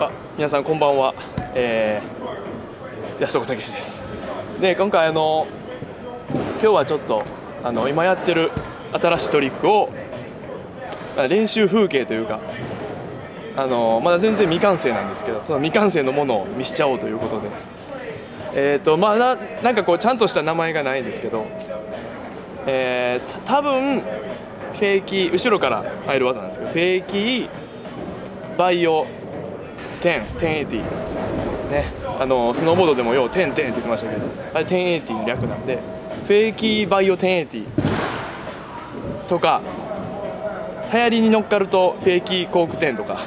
あ皆さんこんばんは、えー、安岡武史です。で今回あの今日はちょっとあの今やってる新しいトリックを練習風景というかあのまだ全然未完成なんですけどその未完成のものを見しちゃおうということで。えっ、ー、とまあななんかこうちゃんとした名前がないんですけどえー、多分フェイキー後ろから入る技なんですけどフェイキーBio 10、1080ね。あのスノーボードでもよう10、10って言ってましたけど。あれ1080の略なんで。 Fakie Bio 1080とか。流行りに乗っかるとフェイキーコーク10とか。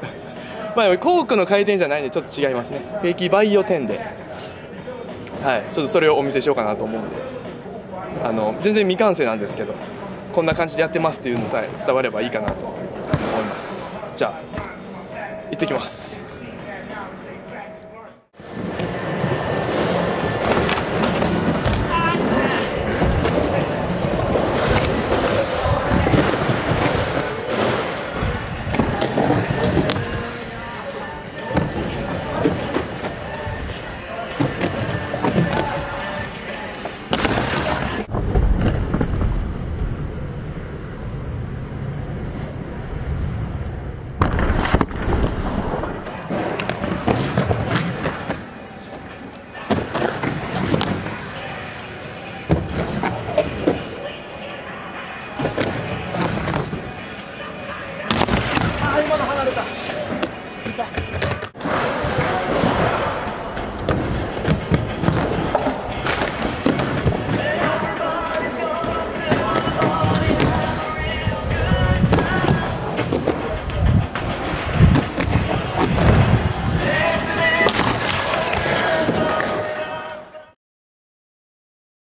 まあコークの回転じゃないんでちょっと違いますね。 Fakie Bio 10で。はい。ちょっとそれをお見せしようかなと思うんで。あの全然未完成なんですけどこんな感じでやってますっていうのさえ伝わればいいかなと思います。じゃあ。行ってきます。た。